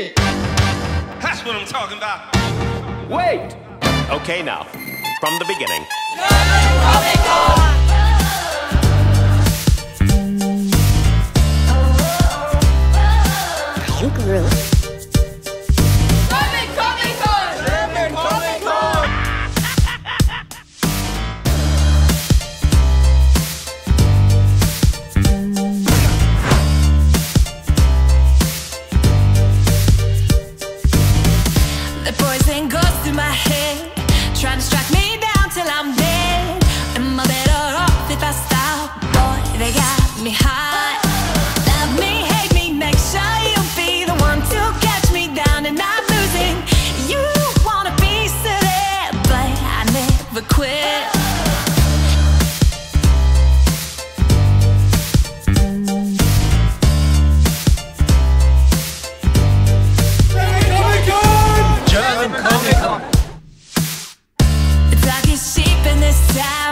shit. That's what I'm talking about. Wait! Okay, now, from the beginning. I'm Groot. The poison goes through my head, down.